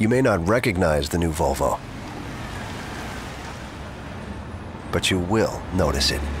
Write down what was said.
You may not recognize the new Volvo, but you will notice it.